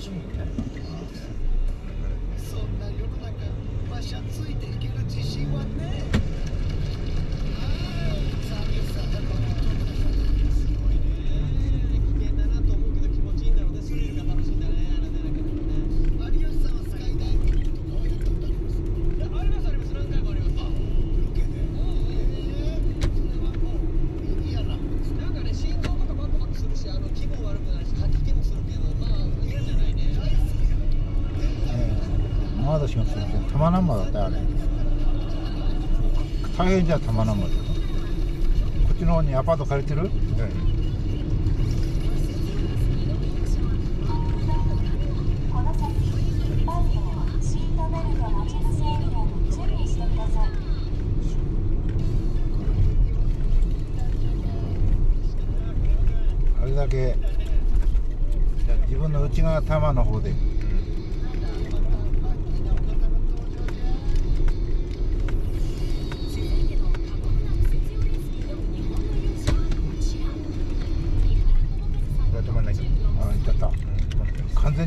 しみにねそんな世の中わしゃついていける自信はねえザビスさんだとすごいね危険だなと思うけど気持ちいいんだろうねスリルが楽しいんだねあれねなんかね有吉さんはスカイダイビングとかはやったことありますいやありますあります何回もありますロケでええそれはもう嫌な方ですなんかね心臓とかバクバクするしあの気分悪くなるし吐き気もするけどまあ嫌じゃないね大好きやええまだしますよ玉ナンバーだったよあれ大変じゃん玉ナンバーでこっちの方にアパート借りてる？この先バーキンシートベルト待ち伏せエリアに注意してください。あれだけ。自分の内側玉の方で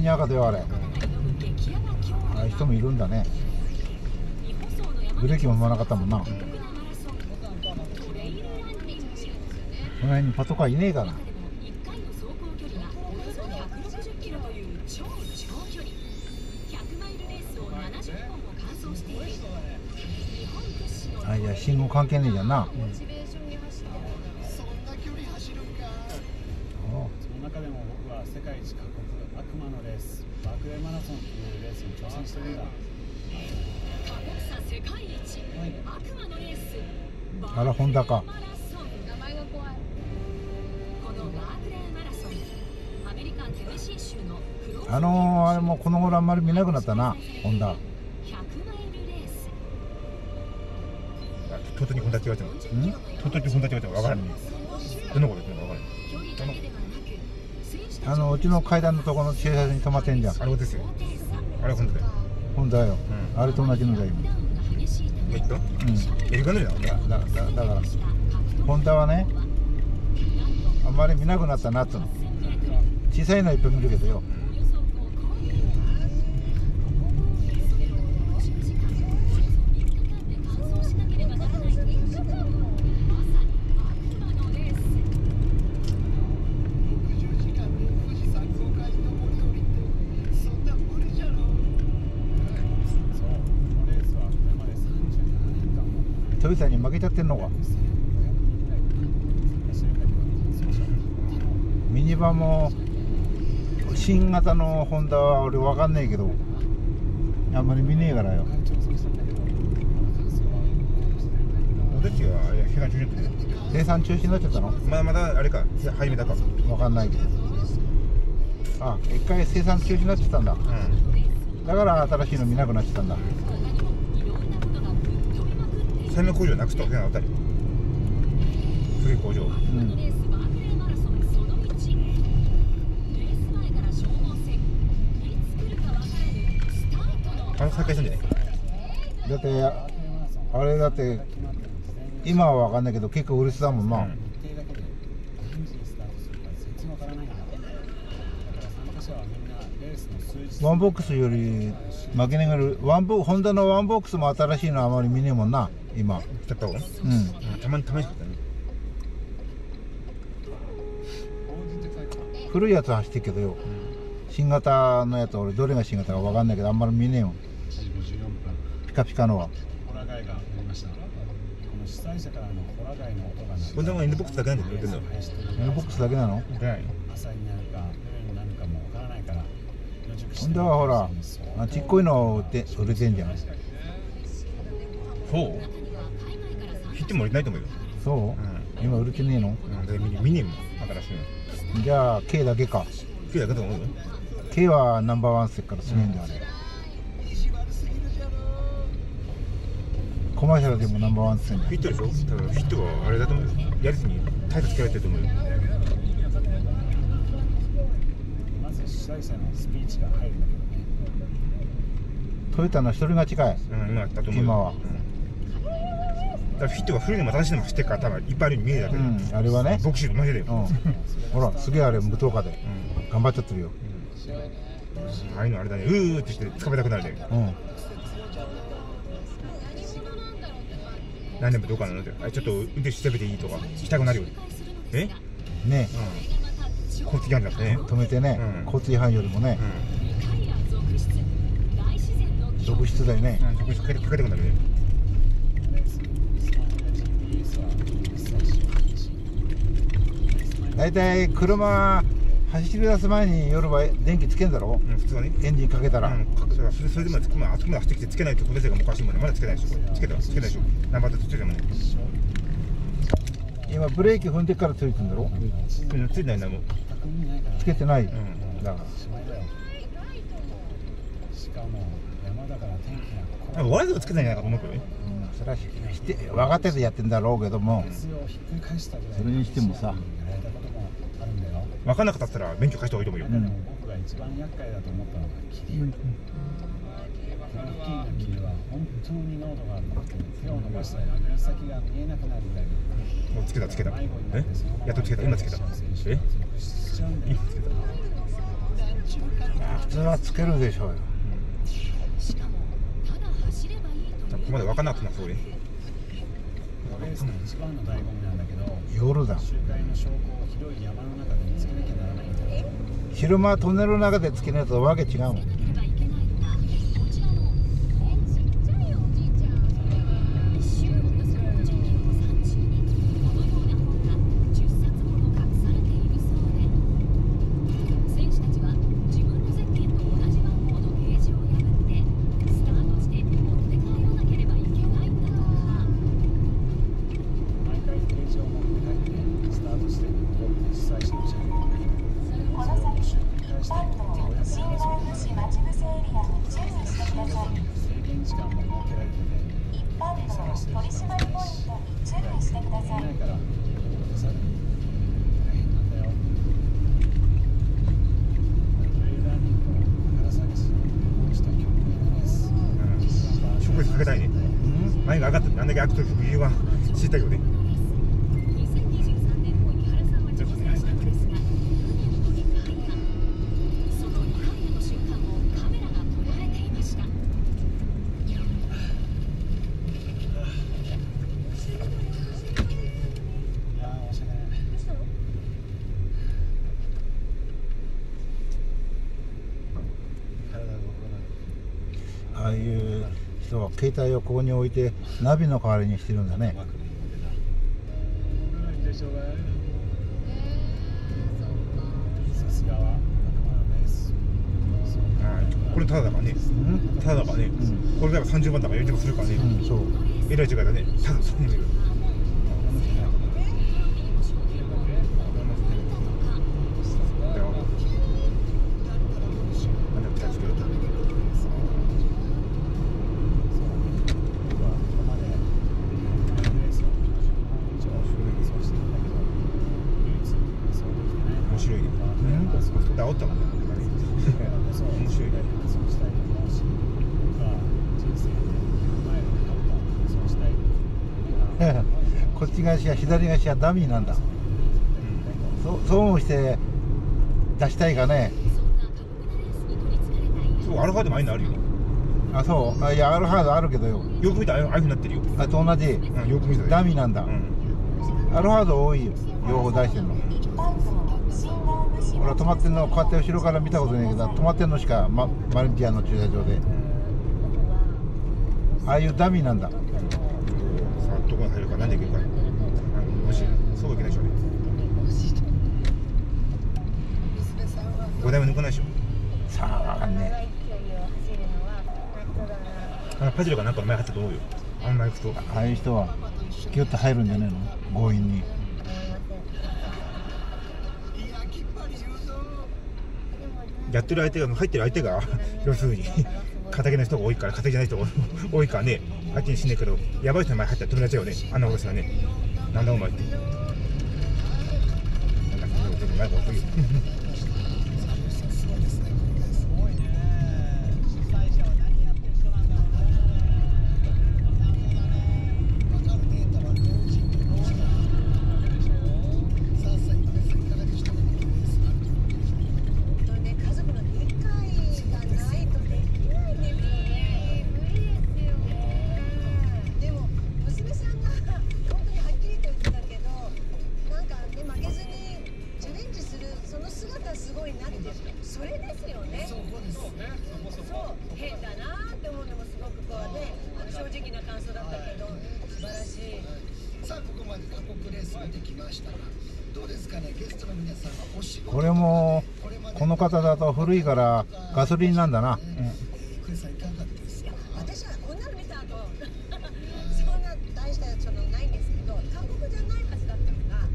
に赤だよあれ。ああいう人もいるんだね。ブレーキも踏まなかったもんな。この辺にパトカーいねえかな中でも1回の走行距離がおよそ160キロという超長距離100マイルレースを70本も完走している日本屈指のあいや信号関係ねえじゃんな、うその中でも僕は世界一過酷悪魔のレースバークレーマラソンというレースに挑戦してるんだ。世界一悪魔のレースあらホンダか名前が怖い。このバークレーマラソンアメリカテネシー州のあのー、あれもこの頃あんまり見なくなったなホンダ100マイルレース。トントにホンダって言われてもんトントにホンダって言われても分からんね。どのこと言ってるのか分からんあのうちの階段のところの駐車場に止まってんじゃん。あれですよ。あれホンダだよ。ホンダよ、うん。あれと同じのだよダウンが激しいた？めえっとうん。エリカヌルだだだだだからホンダはねあんまり見なくなったなっつうの。小さいのはいっぱい見るけどよ60時間で富士山5回登り降りてそんな無理じゃろそうこのレースはこれまで37年間もトヨタに負けちゃってんのか。1500人以内で走る限りはそうしようミニバンも新型のホンダは俺わかんないけどあんまり見ねえからよ。どまだ完走はしてない俺たちはあれ。東中に生産中止になっちゃったの？まだまだあれか。早めだかわかんないけど。あ一回生産中止になっちゃったんだ。うん。だから新しいの見なくなっちゃったんだ生命工場なくすと変なあたり。古い工場。うん。レースバークレーマラソンその1レース前から消耗戦いつ来るか分からぬスタートのあの再開するんじゃない。だってあれだって今はわかんないけど結構売れてたもんな、うん。ワンボックスより負けねがる。ワンボホンダのワンボックスも新しいのはあまり見ねえもんな今。ちょっとうんうん。たまに試しかったね。古いやつ走ってるけどよ。新型のやつ俺どれが新型かわかんないけどあんまり見ねえよ1時54分。ピカピカのは。ホラ貝が鳴りました。この主催者からのホラ貝の音が鳴りこれでも N ボックスだけなんで売ってんの。N ボックスだけなの？じゃない朝になるか夜になるかもわからないから。野宿してホンダはほらあちっこいの売って売れてんじゃん。そうヒットも売れてないと思う。よそう、うん。今売れてねえの？うん。でミニミニも新しいの。じゃあ K だけか。今日やると思うよ K はナンバーワンっすからすげえんだよあれ。コマーシャルでもナンバーワンっつってんだよ。フィットでしょ？多分フィットはあれだと思うよ。やりずにタイトつけられてると思うよ。まず主催者のスピーチが入るんだけどね。トヨタの一人が近い。うん今だと思うよ。今は。うんだからフィットは古いのも新しいのも知ってるから多分いっぱいあるように見えるだけで、うんあれはねボクシーと同じだよ、うんほらすげえあれ無灯火で頑張っちゃってるよ。ああいうのあれだね。うーってして捕まえたくなるね。うん。何でもどうかなのって。あちょっと運転手調べていいとかしたくなるよね。え？ね。うん。交通違反じゃなくてね止めてね、うん。交通違反よりもね。続出だよね。んうんそこにかけかけたくなるねレーススマホや GPS は一切使用禁止大体車走り出す前に夜は電気つけんだろ？うん普通はねエンジンかけたら、うんかそれそれそれでもまああそこまで走ってきてつけないと小手がもうおかしいもんね。まだつけないでしょ。これつけたつけないでしょ。ナンバーで途中でもね。今ブレーキ踏んでからついてんだろ？うんついてないないからつけてない、ん。だから。しかも山だから天気がなんかわざとつけないんじゃないかと思うけどね。うんそれは分かっててやってんだろうけども、水をひっくり返したぐらいそれにしてもさ分かんなかったら免許貸した方がいいと思うよ、僕が一番厄介だと思ったのが霧、この付近の霧は本当に濃度が高く手を伸ばしたら指先が見えなくなるぐらいもうつけたつけたえやっとつけた今つけたえ今つけた普通はつけるでしょうよしかもただ走ればいいというここまで分かん。なくなそうねレースの一番の醍醐味なん。だけど夜だ。周回の証拠を広い山の中で見つけなきゃならないんだよ昼間トンネルの中でつけないとわけ違うもん食欲かけたいね前が上がったんだけ開くと理由は知りたいよね2023年も井原さんは実践したのですが去年のリカイアそのリカイアの瞬間をカメラが捉えていましたいやーおしゃれ体が動かないう人は携帯をここに置いてナビの代わりにしてるんだね。これただだからね。うん。ただだからね、ん。これが30万だから40万するからね、えらい違いだね。ただそうね面煽ったもん。ねこっち側しや左側しやダミーなんだそうそうして。出したいかねそうアルファでもああいうのあるよあそうあいやアルファードあるけどよよく見たらああいうふうになって。るよ、あと同じうん、よく見たらダミーなんだ、うんアルファード多いよ両方出しの。俺は止まってんのこうやって後ろから見たことないけど止まってんのしか、ま、マルティアの駐車場で。ああいうダミーなんだ。さあどこに入るか何で行けるか。あもしそうはいけないでしょ。うね5台も抜かないでしょ。さあ分かんねあのパジェロがなんか前入ったと思うよ。あんま行くと。えああいう人はギュッと入るんじゃねえの？強引に。やってる相手が入ってる相手が 要するに敵の人が多いから敵じゃない人が 多いからね。相手にしねえけどやばい人の前入ったら止められちゃうよね。あんなことしたらね。なんだお前って。なんかちょっと前が遅いよ本当にね家族のでっかこれもこの方だと古いからガソリンなんだな。クリスさん。いかがですか私はこんなの見た後 そんな大したそのないんですけど韓国じゃないはずだったのが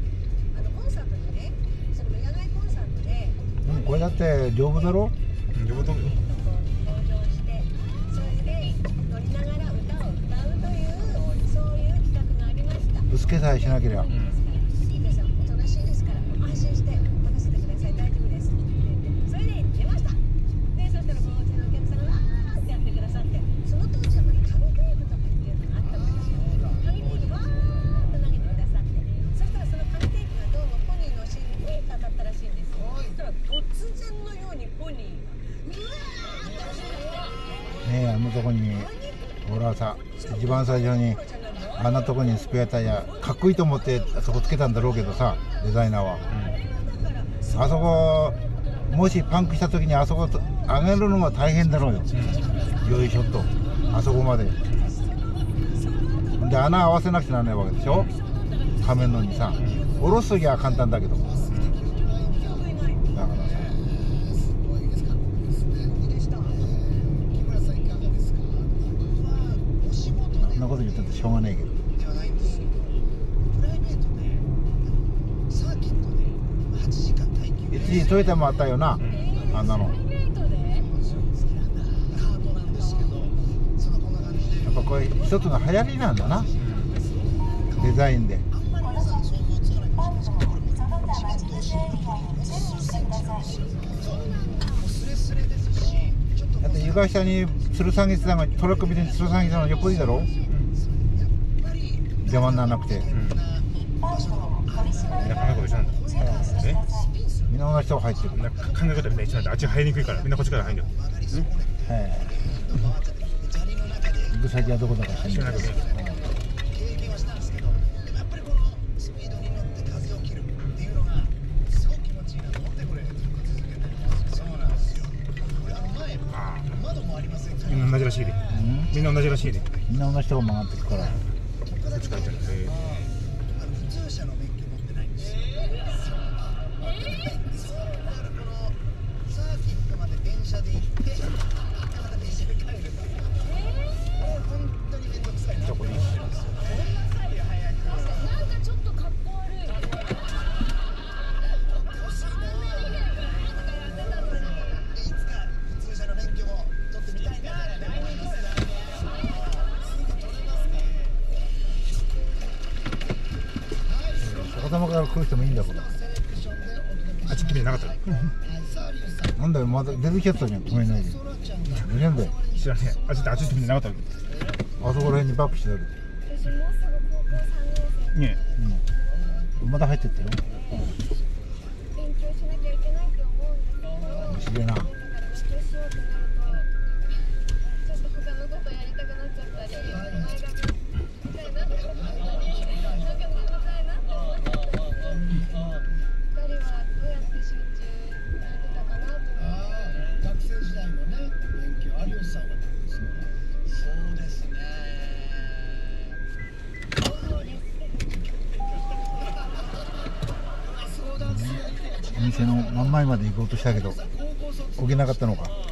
あのコンサートにねその野外コンサートでうんこれだって丈夫だろ？うん。両方とも登場してそれで乗のとこに俺はさ一番最初にあんなとこにスペアタイヤかっこいいと思ってあそこつけたんだろうけどさデザイナーは。あそこもしパンクした時にあそこ上げるのが大変だろうよ、よいしょっと。あそこまで。で穴合わせなくちゃならないわけでしょ？仮面のにさ。下ろす時は簡単だけどこと言っててしょうがないんですけどプライベートでサーキットで8時間耐久一時トヨタもあったよなあんなの。プライベートで好きなんだカートなんですけどそのこんな感じで。やっぱこれ一つの流行りなんだな。デザインで。床下に吊る下げてたのがトラックみたいに吊る下げてたのよっぽどいいだろ？邪魔にならなくて。バイクを取り締まりみんな考え方一緒なんだ。注意してくださいみんな同じ人が入ってくる。みんな考え方みんな一緒なんだあっち入りにくいから。みんなこっちから入るんだよへえ行く先はどこだか知知らない。すけどみんな同じらしいでうん。みんな同じらしいでみんな同じ人が曲がってくから逆玉から来る人もいいんだこれあっち来てなかった。なんだよまだ出てきちゃったじゃん止めないで。ソラちゃんだよ。知らねえ。あっちってあっちななかった。あそこら辺にバックしてある。私もうすぐ高校3年生。ねうん。まだ入ってったよ。勉強しなきゃいけないと思うん面白いな前まで行こうとしたけど置けなかったのか。